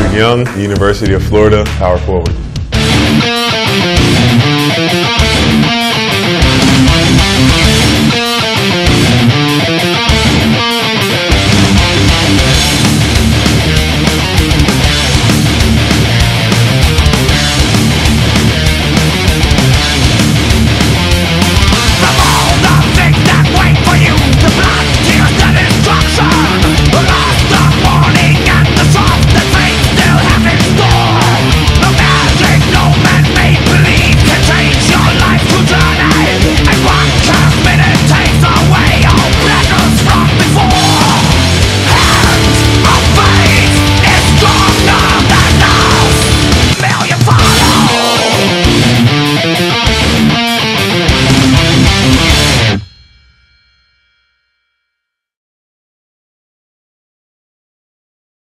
Patrick Young, University of Florida, power forward.